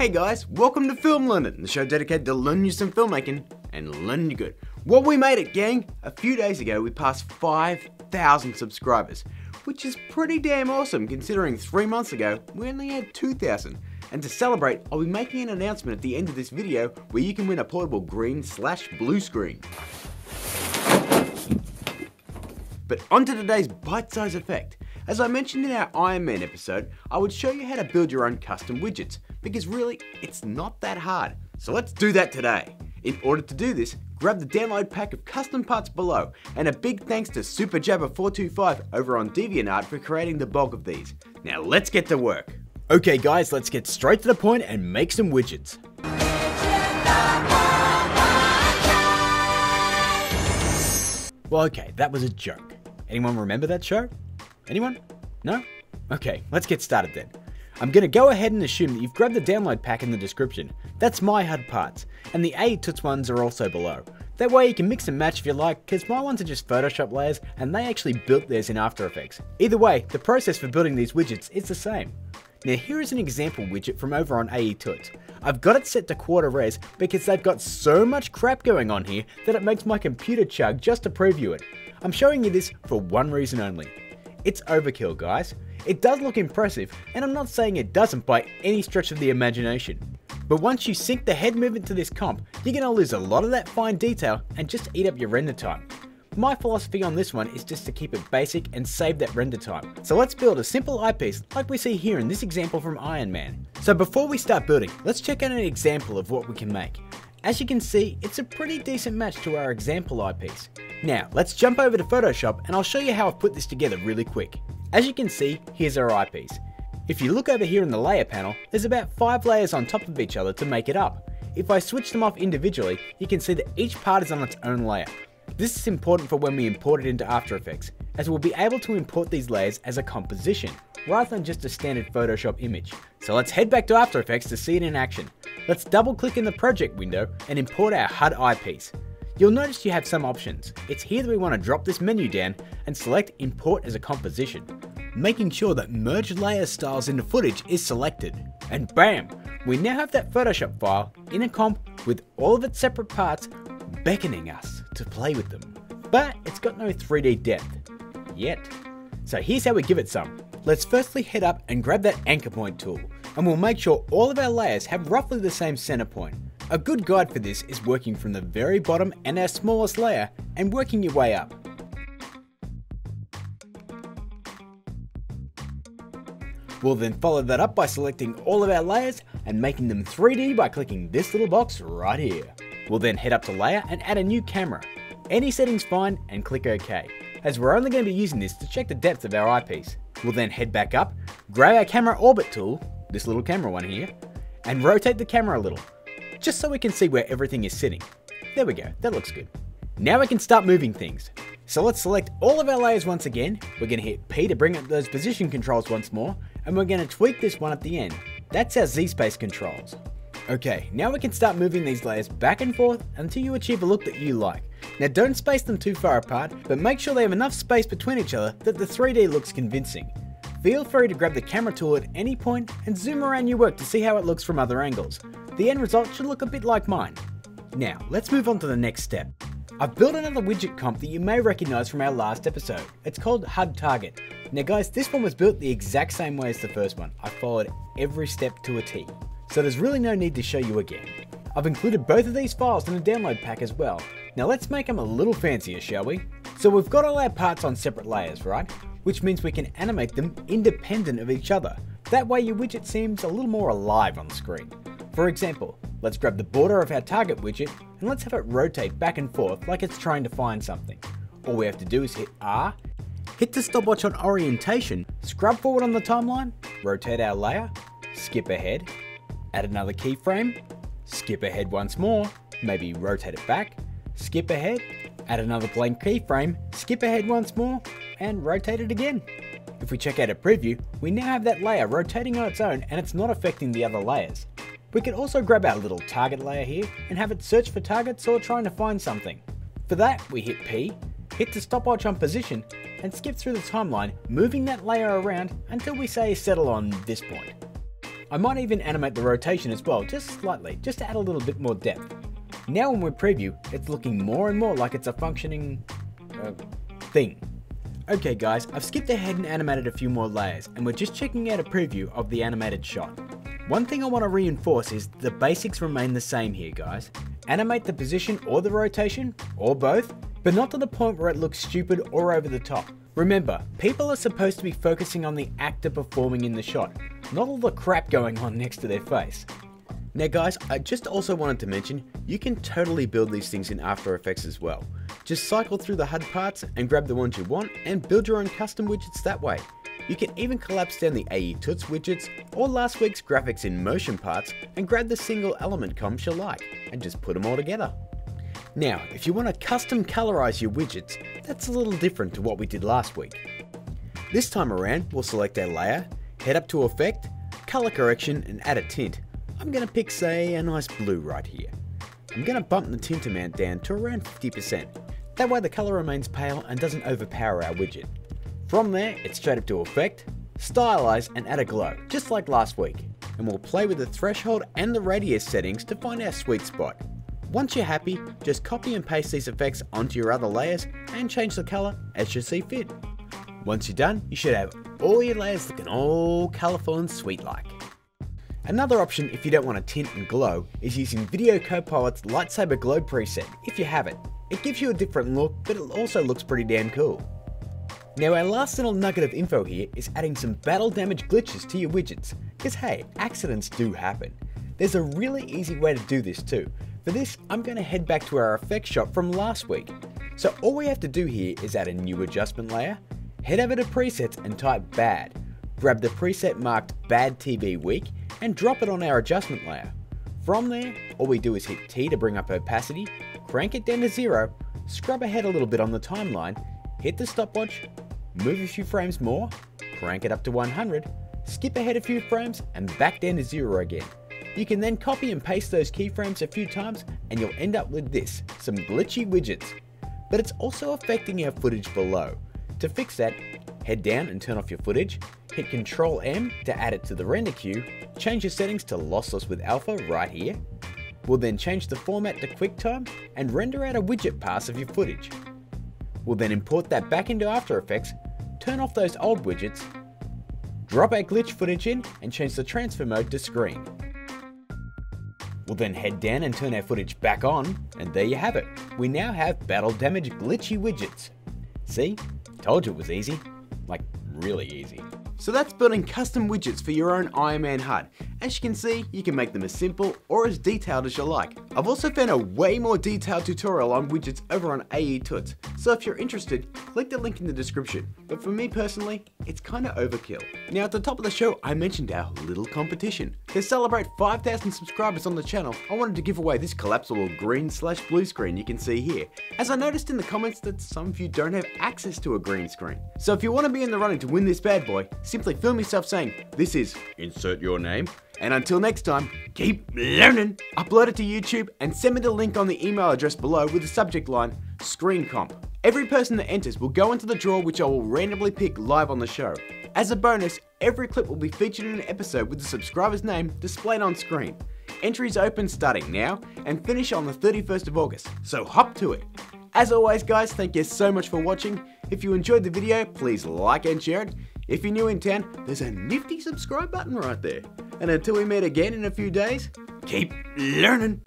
Hey guys, welcome to Film Learnin, the show dedicated to some filmmaking and you good. What we made it, gang! A few days ago, we passed 5,000 subscribers, which is pretty damn awesome considering three months ago, we only had 2,000. And to celebrate, I'll be making an announcement at the end of this video where you can win a portable green slash blue screen. But onto today's bite-size effect. As I mentioned in our Iron Man episode, I would show you how to build your own custom widgets, because really, it's not that hard. So let's do that today. In order to do this, grab the download pack of custom parts below, and a big thanks to SuperJabber425 over on DeviantArt for creating the bulk of these. Now let's get to work. Okay guys, let's get straight to the point and make some widgets. Well okay, that was a joke. Anyone remember that show? Anyone? No? Okay, let's get started then. I'm going to go ahead and assume that you've grabbed the download pack in the description. That's my HUD parts, and the AETUTS ones are also below. That way you can mix and match if you like, because my ones are just Photoshop layers, and they actually built theirs in After Effects. Either way, the process for building these widgets is the same. Now here is an example widget from over on AE AETUTS. I've got it set to quarter res because they've got so much crap going on here that it makes my computer chug just to preview it. I'm showing you this for one reason only. It's overkill guys. It does look impressive and I'm not saying it doesn't by any stretch of the imagination. But once you sync the head movement to this comp, you're going to lose a lot of that fine detail and just eat up your render time. My philosophy on this one is just to keep it basic and save that render time. So let's build a simple eyepiece like we see here in this example from Iron Man. So before we start building, let's check out an example of what we can make. As you can see, it's a pretty decent match to our example eyepiece. Now, let's jump over to Photoshop and I'll show you how I've put this together really quick. As you can see, here's our eyepiece. If you look over here in the layer panel, there's about 5 layers on top of each other to make it up. If I switch them off individually, you can see that each part is on its own layer. This is important for when we import it into After Effects, as we'll be able to import these layers as a composition, rather than just a standard Photoshop image. So let's head back to After Effects to see it in action. Let's double click in the project window and import our HUD eyepiece. You'll notice you have some options. It's here that we want to drop this menu down and select import as a composition, making sure that merge layer styles into footage is selected. And bam, we now have that Photoshop file in a comp with all of its separate parts beckoning us to play with them. But it's got no 3D depth. Yet. So here's how we give it some. Let's firstly head up and grab that anchor point tool, and we'll make sure all of our layers have roughly the same center point. A good guide for this is working from the very bottom and our smallest layer, and working your way up. We'll then follow that up by selecting all of our layers and making them 3D by clicking this little box right here. We'll then head up to layer and add a new camera. Any settings fine and click OK, as we're only going to be using this to check the depth of our eyepiece. We'll then head back up, grab our camera orbit tool, this little camera one here, and rotate the camera a little, just so we can see where everything is sitting. There we go, that looks good. Now we can start moving things. So let's select all of our layers once again, we're going to hit P to bring up those position controls once more, and we're going to tweak this one at the end. That's our Z-Space controls. Okay, now we can start moving these layers back and forth until you achieve a look that you like. Now don't space them too far apart, but make sure they have enough space between each other that the 3D looks convincing. Feel free to grab the camera tool at any point and zoom around your work to see how it looks from other angles. The end result should look a bit like mine. Now, let's move on to the next step. I've built another widget comp that you may recognize from our last episode. It's called HUD Target. Now guys, this one was built the exact same way as the first one. I followed every step to a T. So there's really no need to show you again. I've included both of these files in a download pack as well. Now let's make them a little fancier, shall we? So we've got all our parts on separate layers, right? Which means we can animate them independent of each other. That way your widget seems a little more alive on screen. For example, let's grab the border of our target widget and let's have it rotate back and forth like it's trying to find something. All we have to do is hit R, hit the stopwatch on orientation, scrub forward on the timeline, rotate our layer, skip ahead, add another keyframe, skip ahead once more, maybe rotate it back, skip ahead, add another blank keyframe, skip ahead once more, and rotate it again. If we check out a preview, we now have that layer rotating on its own and it's not affecting the other layers. We can also grab our little target layer here and have it search for targets or trying to find something. For that, we hit P, hit the stopwatch on position, and skip through the timeline, moving that layer around until we say settle on this point. I might even animate the rotation as well, just slightly, just to add a little bit more depth. Now when we preview, it's looking more and more like it's a functioning... Uh, thing. Okay guys, I've skipped ahead and animated a few more layers, and we're just checking out a preview of the animated shot. One thing I want to reinforce is the basics remain the same here guys. Animate the position or the rotation, or both, but not to the point where it looks stupid or over the top. Remember, people are supposed to be focusing on the actor performing in the shot, not all the crap going on next to their face. Now guys, I just also wanted to mention, you can totally build these things in After Effects as well. Just cycle through the HUD parts and grab the ones you want and build your own custom widgets that way. You can even collapse down the AE Tuts widgets or last week's graphics in motion parts and grab the single element comps you like and just put them all together. Now, if you want to custom colorize your widgets, that's a little different to what we did last week. This time around, we'll select our layer, head up to Effect, Color Correction and add a tint. I'm going to pick say a nice blue right here. I'm going to bump the tint amount down to around 50%. That way the colour remains pale and doesn't overpower our widget. From there, it's straight up to Effect, Stylize and add a glow, just like last week. And we'll play with the threshold and the radius settings to find our sweet spot. Once you're happy, just copy and paste these effects onto your other layers and change the colour as you see fit. Once you're done, you should have all your layers looking all colourful and sweet like. Another option if you don't want to tint and glow is using Video Copilot's Lightsaber Glow preset if you have it. It gives you a different look, but it also looks pretty damn cool. Now our last little nugget of info here is adding some battle damage glitches to your widgets, because hey, accidents do happen. There's a really easy way to do this too, for this, I'm going to head back to our effects shop from last week. So all we have to do here is add a new adjustment layer, head over to presets and type bad, grab the preset marked bad TV weak and drop it on our adjustment layer. From there, all we do is hit T to bring up opacity, crank it down to zero, scrub ahead a little bit on the timeline, hit the stopwatch, move a few frames more, crank it up to 100, skip ahead a few frames and back down to zero again. You can then copy and paste those keyframes a few times and you'll end up with this, some glitchy widgets. But it's also affecting our footage below. To fix that, head down and turn off your footage, hit Ctrl M to add it to the render queue, change your settings to lossless with alpha right here. We'll then change the format to QuickTime and render out a widget pass of your footage. We'll then import that back into After Effects, turn off those old widgets, drop our glitch footage in and change the transfer mode to screen. We'll then head down and turn our footage back on, and there you have it. We now have battle damage glitchy widgets. See? Told you it was easy. Like, really easy. So that's building custom widgets for your own Iron Man HUD. As you can see, you can make them as simple or as detailed as you like. I've also found a way more detailed tutorial on widgets over on AE Tuts, so if you're interested, click the link in the description. But for me personally, it's kinda overkill. Now at the top of the show, I mentioned our little competition. To celebrate 5,000 subscribers on the channel, I wanted to give away this collapsible green slash blue screen you can see here, as I noticed in the comments that some of you don't have access to a green screen. So if you want to be in the running to win this bad boy, simply film yourself saying, this is, insert your name, and until next time, keep learning. Upload it to YouTube and send me the link on the email address below with the subject line, Screen Comp. Every person that enters will go into the draw which I will randomly pick live on the show. As a bonus, every clip will be featured in an episode with the subscriber's name displayed on screen. Entries open starting now and finish on the 31st of August, so hop to it. As always guys, thank you so much for watching. If you enjoyed the video, please like and share it. If you're new in town, there's a nifty subscribe button right there. And until we meet again in a few days, keep learning.